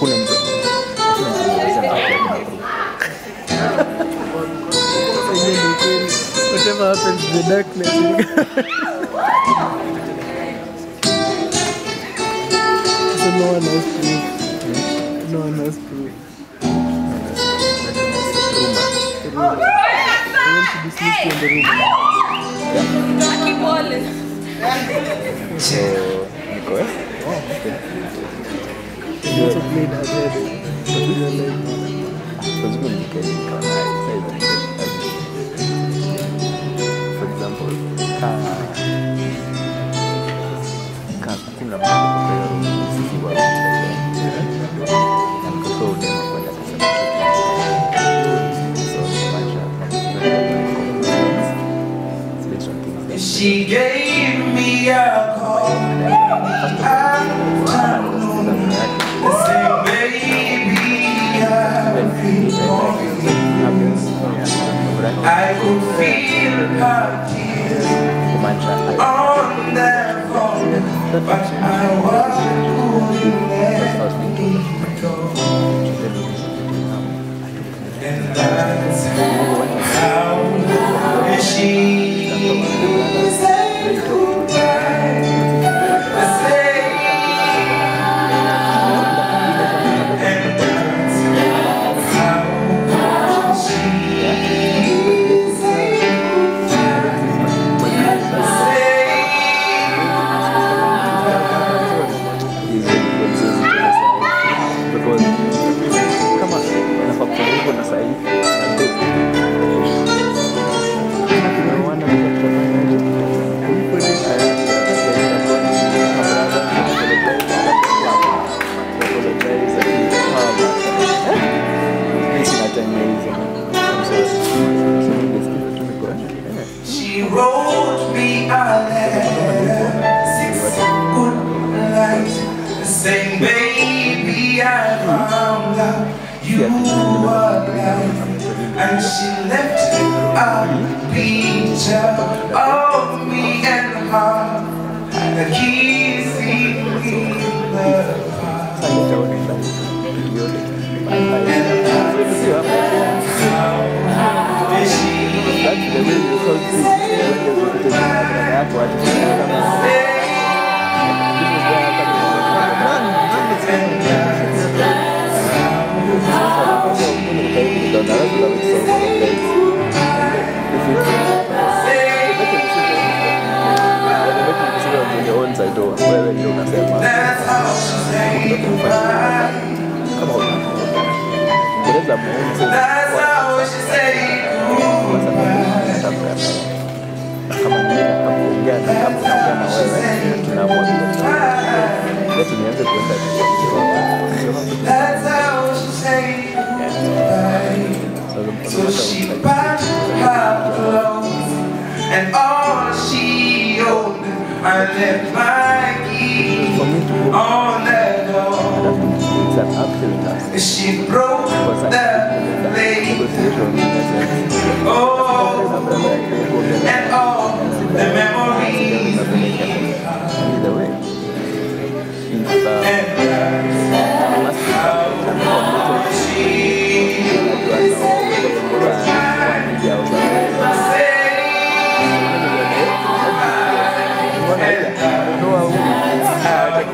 hakuna mtu. Whatever happens the darkness. so no one has proof. No one has proof. I want to dismiss you in the. So, niko gave me a call. I said, baby, I've been I could feel her tears on that phone, but I Wrote me a letter, six good lines, saying, baby, I found out you were blind. And she left a picture of me and her, the kissing in the park. Wewe ndio unasema That's how she muunze That's how she. So she packed her and all she owned. I left my on the door. It's an uphill task. She broke the plate. negotiation in a sense. Oh, and all the memories